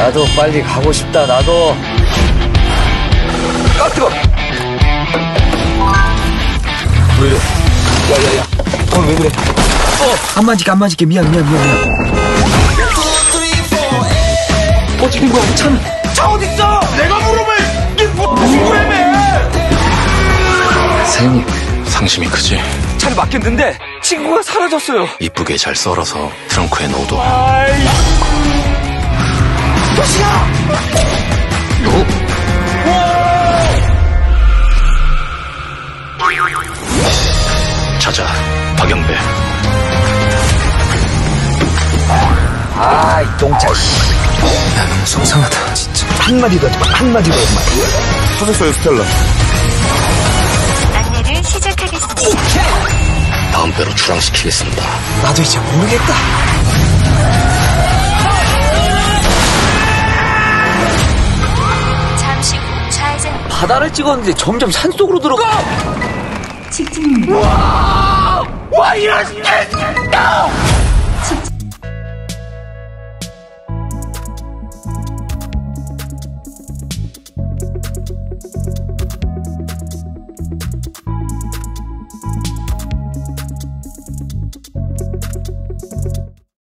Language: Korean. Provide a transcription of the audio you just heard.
나도 빨리 가고 싶다, 나도. 아 뜨거. 왜 이래? 야 야 야. 오늘 왜 그래? 안 맞을게, 안 맞을게. 미안, 미안, 미안, 미안. 어떻게 된 거야? 참. 차 어딨어? 내가 물어봐. 이게 뭐 무슨 거야? 사장님, 상심이 크지? 차를 맡겼는데 친구가 사라졌어요. 이쁘게 잘 썰어서 트렁크에 넣어둬. 아이. 찾아, 박영배. 아, 이 똥차, 씨. 야, 너무 속상하다, 진짜. 한마디도 하지 마, 한마디도 하지 마. 찾았어요, 스텔라. 안내를 시작하겠습니다. 다음 배로 출항시키겠습니다. 나도 이제 모르겠다. 잠시 후 좌회전 바다를 찍었는데 점점 산속으로 들어가. 직진입니다. 와, 이런 씨.